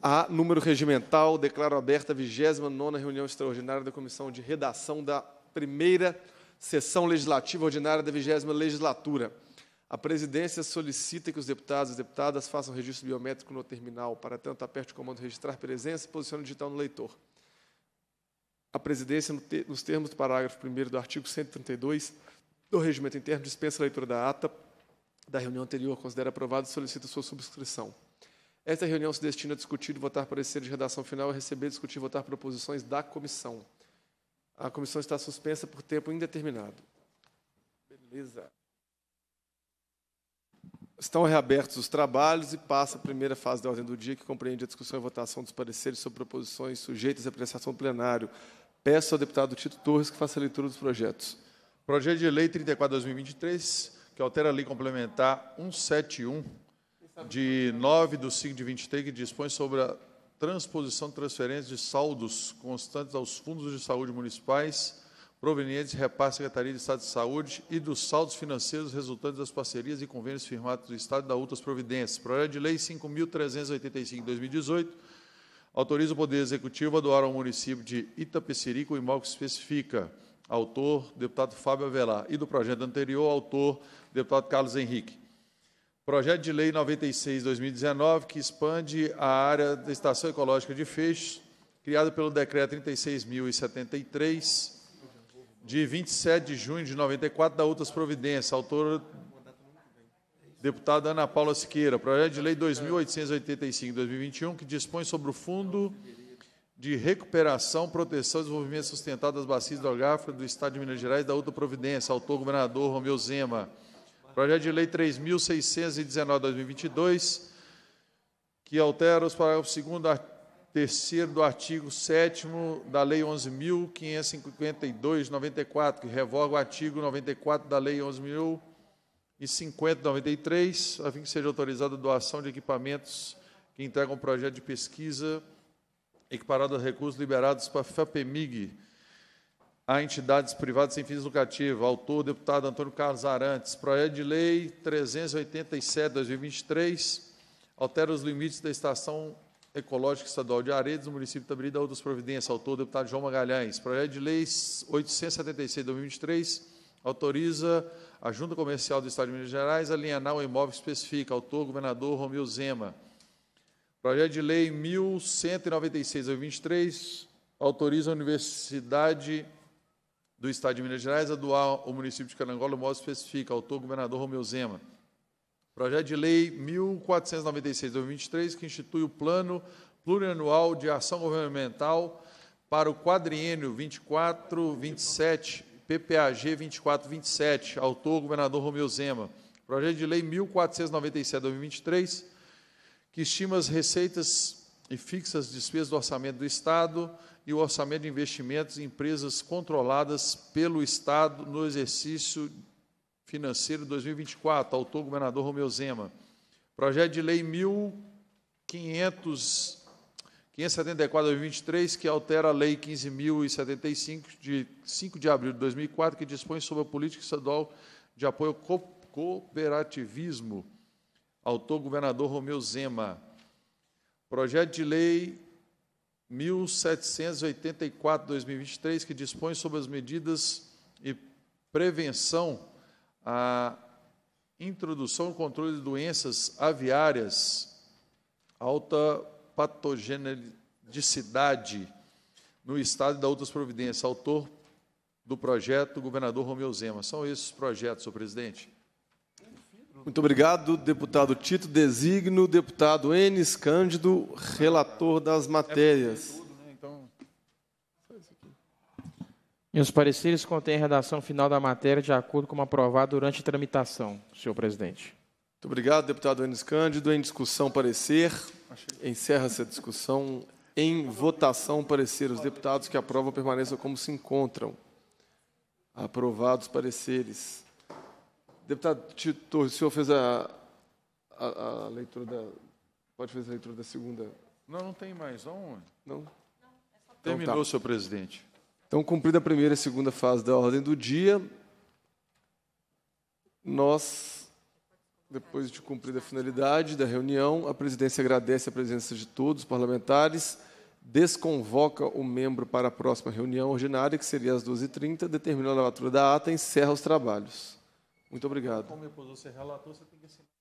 A número regimental, declaro aberta a 29ª reunião extraordinária da Comissão de Redação da primeira sessão legislativa ordinária da 20 legislatura. A presidência solicita que os deputados e deputadas façam registro biométrico no terminal. Para tanto, aperte o comando registrar presença e posicione o digital no leitor. A presidência, nos termos do parágrafo 1 do artigo 132 do Regimento Interno, dispensa a leitura da ata da reunião anterior, considera aprovada e solicita sua subscrição. Esta reunião se destina a discutir e votar parecer de redação final e receber, discutir e votar proposições da comissão. A comissão está suspensa por tempo indeterminado. Beleza. Estão reabertos os trabalhos e passa a primeira fase da ordem do dia, que compreende a discussão e votação dos pareceres sobre proposições sujeitas à apreciação do plenário. Peço ao deputado Tito Torres que faça a leitura dos projetos. Projeto de Lei 34-2023, que altera a Lei Complementar 171, de 9 de 5 de 23, que dispõe sobre a transposição de transferências de saldos constantes aos fundos de saúde municipais provenientes de repasse da Secretaria de Estado de Saúde e dos saldos financeiros resultantes das parcerias e convênios firmados do Estado e da outras providências. Projeto de Lei 5.385 de 2018 autoriza o Poder Executivo a doar ao município de Itapecerica o imóvel que especifica. Autor, deputado Fábio Avelar. E do projeto anterior, autor, deputado Carlos Henrique. Projeto de Lei 96 de 2019, que expande a área da Estação Ecológica de Feixes, criada pelo Decreto 36.073, de 27 de junho de 94, da outras providências. Autora, deputada Ana Paula Siqueira. Projeto de Lei 2.885 2021, que dispõe sobre o Fundo de Recuperação, Proteção e Desenvolvimento Sustentado das Bacias Hidrográficas do Estado de Minas Gerais, da outra providência. Autor, governador Romeu Zema. Projeto de Lei 3.619 2022, que altera os parágrafos 2 terceiro do artigo 7 da Lei 11.552 de 94, que revoga o artigo 94 da Lei 11.050 de 93, a fim que seja autorizada a doação de equipamentos que entregam um projeto de pesquisa equiparado a recursos liberados para a FAPEMIG, a entidades privadas sem fins lucrativos. Autor, deputado Antônio Carlos Arantes. Projeto de Lei 387 de 2023, altera os limites da estação Ecológica Estadual de Aredes, no município de Itabiri, da outras providências. Autor, deputado João Magalhães. Projeto de Lei 876 de 2023 autoriza a Junta Comercial do Estado de Minas Gerais a alienar o imóvel que especifica. Autor, governador Romeu Zema. Projeto de Lei 1196 de 2023 autoriza a Universidade do Estado de Minas Gerais a doar ao município de Carangola o que especifica. Autor, governador Romeu Zema. Projeto de Lei 1496 de 2023, que institui o Plano Plurianual de Ação Governamental para o quadriênio 24-27, PPAG 24-27, autor governador Romeu Zema. Projeto de Lei 1497 de 2023, que estima as receitas e fixa as despesas do orçamento do Estado e o orçamento de investimentos em empresas controladas pelo Estado no exercício financeiro 2024, autor governador Romeu Zema. Projeto de lei 1574 2023, que altera a lei 15.075 de 5 de abril de 2004, que dispõe sobre a política estadual de apoio ao cooperativismo. Autor governador Romeu Zema. Projeto de lei 1784 2023, que dispõe sobre as medidas e prevenção a introdução e controle de doenças aviárias, alta patogenicidade no estado e da outras providências. Autor do projeto, governador Romeu Zema. São esses os projetos, senhor presidente. Muito obrigado, deputado Tito Designo, deputado Enes Cândido, relator das matérias. E os pareceres contêm a redação final da matéria de acordo com o aprovado durante a tramitação, senhor presidente. Muito obrigado, deputado Enes Cândido. Em discussão, parecer. Encerra-se a discussão. Em votação, parecer. Os deputados que aprovam permaneçam como se encontram. Aprovados pareceres. Deputado Tito, o senhor fez a, a, a, leitura da. Pode fazer a leitura da segunda. Não, não tem mais. Não? Não. não é Terminou, então, tá. senhor presidente. Então, cumprida a primeira e segunda fase da ordem do dia, nós, depois de cumprida a finalidade da reunião, a presidência agradece a presença de todos os parlamentares, desconvoca o membro para a próxima reunião ordinária, que seria às 12h30, determinou a lavatura da ata e encerra os trabalhos. Muito obrigado. Como você relatou, você tem que assinar.